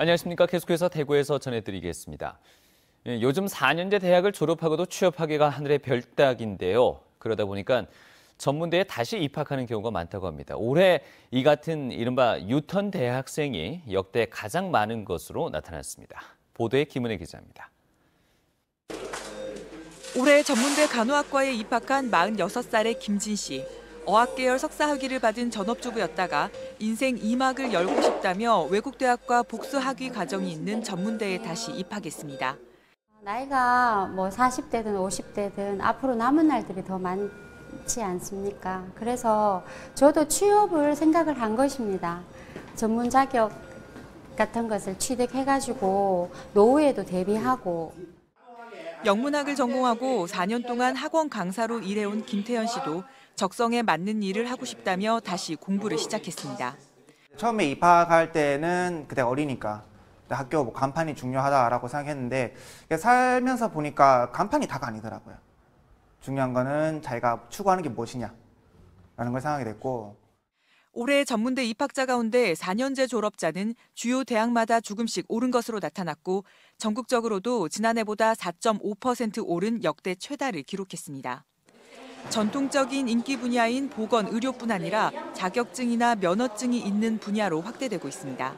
안녕하십니까. 계속해서 대구에서 전해드리겠습니다. 예, 요즘 4년제 대학을 졸업하고도 취업하기가 하늘의 별따기인데요. 그러다 보니까 전문대에 다시 입학하는 경우가 많다고 합니다. 올해 이 같은 이른바 유턴 대학생이 역대 가장 많은 것으로 나타났습니다. 보도에 김은혜 기자입니다. 올해 전문대 간호학과에 입학한 46살의 김진 씨. 어학계열 석사 학위를 받은 전업주부였다가 인생 2막을 열고 싶다며 외국 대학과 복수 학위 과정이 있는 전문대에 다시 입학했습니다. 나이가 뭐 40대든 50대든 앞으로 남은 날들이 더 많지 않습니까? 그래서 저도 취업을 생각을 한 것입니다. 전문 자격 같은 것을 취득해가지고 노후에도 대비하고 영문학을 전공하고 4년 동안 학원 강사로 일해온 김태현 씨도 적성에 맞는 일을 하고 싶다며 다시 공부를 시작했습니다. 처음에 입학할 때는 그때 어리니까 학교 뭐 간판이 중요하다라고 생각했는데 살면서 보니까 간판이 다가 아니더라고요. 중요한 거는 자기가 추구하는 게 무엇이냐라는 걸 생각하게 됐고 올해 전문대 입학자 가운데 4년제 졸업자는 주요 대학마다 조금씩 오른 것으로 나타났고 전국적으로도 지난해보다 4.5% 오른 역대 최다를 기록했습니다. 전통적인 인기 분야인 보건 의료뿐 아니라 자격증이나 면허증이 있는 분야로 확대되고 있습니다.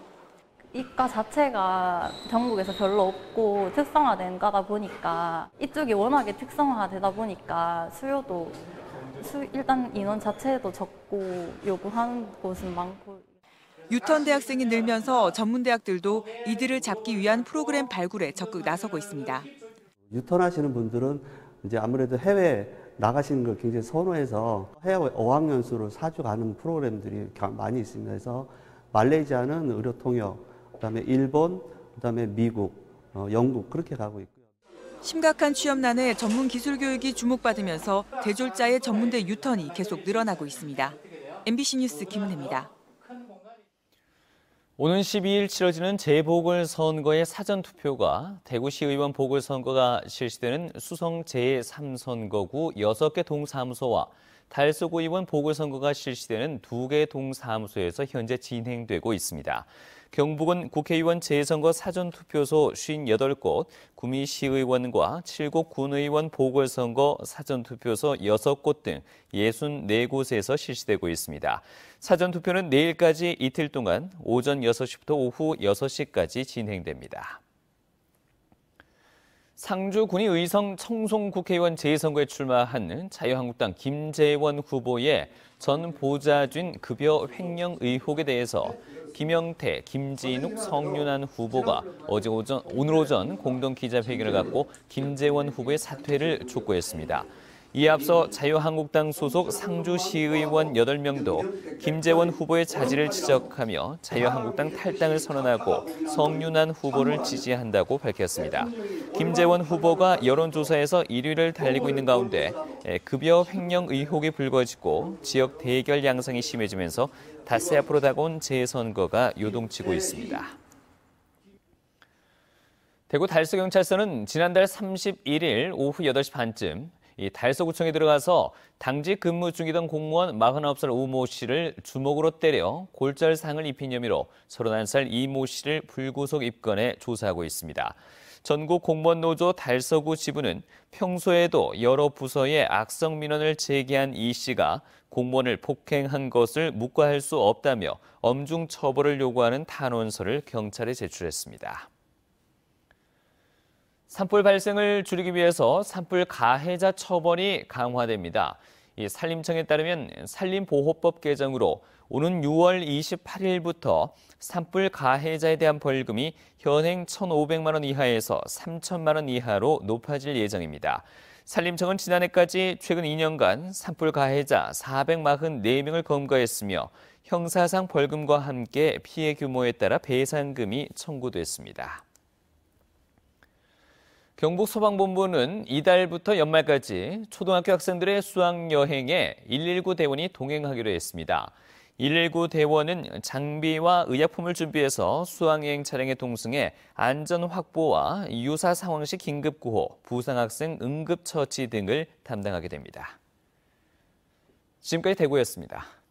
이과 자체가 전국에서 별로 없고 특성화된 과다 보니까 이쪽이 워낙에 특성화되다 보니까 수요도 수, 일단 인원 자체도 적고 요구하는 곳은 많고 유턴 대학생이 늘면서 전문 대학들도 이들을 잡기 위한 프로그램 발굴에 적극 나서고 있습니다. 유턴하시는 분들은 이제 아무래도 해외 나가시는 걸 굉장히 선호해서 해외 어학연수를 사주 가는 프로그램들이 많이 있습니다. 그래서 말레이시아는 의료 통역, 그다음에 일본, 그다음에 미국, 어, 영국 그렇게 가고 있고요. 심각한 취업난에 전문 기술 교육이 주목받으면서 대졸자의 전문대 유턴이 계속 늘어나고 있습니다. MBC 뉴스 김은혜입니다. 오는 12일 치러지는 재보궐선거의 사전투표가 대구시의원 보궐선거가 실시되는 수성 제3선거구 6개 동사무소와 달서구 의원 보궐선거가 실시되는 2개 동사무소에서 현재 진행되고 있습니다. 경북은 국회의원 재선거 사전투표소 58곳, 구미시의원과 7곳 군의원 보궐선거 사전투표소 6곳 등 64곳에서 실시되고 있습니다. 사전투표는 내일까지 이틀 동안 오전 6시부터 오후 6시까지 진행됩니다. 상주군이 의성 청송 국회의원 재선거에 출마한 자유한국당 김재원 후보의 전 보좌진 급여 횡령 의혹에 대해서 김영태, 김진욱, 성윤환 후보가 어제 오전, 오늘 오전 공동 기자회견을 갖고 김재원 후보의 사퇴를 촉구했습니다. 이에 앞서 자유한국당 소속 상주시의원 8명도 김재원 후보의 자질을 지적하며 자유한국당 탈당을 선언하고 성윤환 후보를 지지한다고 밝혔습니다. 김재원 후보가 여론조사에서 1위를 달리고 있는 가운데 급여 횡령 의혹이 불거지고 지역 대결 양상이 심해지면서 닷새 앞으로 다가온 재선거가 요동치고 있습니다. 대구 달서경찰서는 지난달 31일 오후 8시 반쯤 이 달서구청에 들어가서 당직 근무 중이던 공무원 49살 우모 씨를 주먹으로 때려 골절상을 입힌 혐의로 31살 이모 씨를 불구속 입건해 조사하고 있습니다. 전국 공무원 노조 달서구 지부는 평소에도 여러 부서에 악성 민원을 제기한 이 씨가 공무원을 폭행한 것을 묵과할 수 없다며 엄중 처벌을 요구하는 탄원서를 경찰에 제출했습니다. 산불 발생을 줄이기 위해서 산불 가해자 처벌이 강화됩니다. 이 산림청에 따르면 산림보호법 개정으로 오는 6월 28일부터 산불 가해자에 대한 벌금이 현행 1,500만 원 이하에서 3천만 원 이하로 높아질 예정입니다. 산림청은 지난해까지 최근 2년간 산불 가해자 444명을 검거했으며 형사상 벌금과 함께 피해 규모에 따라 배상금이 청구됐습니다. 경북소방본부는 이달부터 연말까지 초등학교 학생들의 수학여행에 119 대원이 동행하기로 했습니다. 119 대원은 장비와 의약품을 준비해서 수학여행 차량에 동승해 안전 확보와 유사 상황 시 긴급 구호, 부상 학생 응급 처치 등을 담당하게 됩니다. 지금까지 대구였습니다.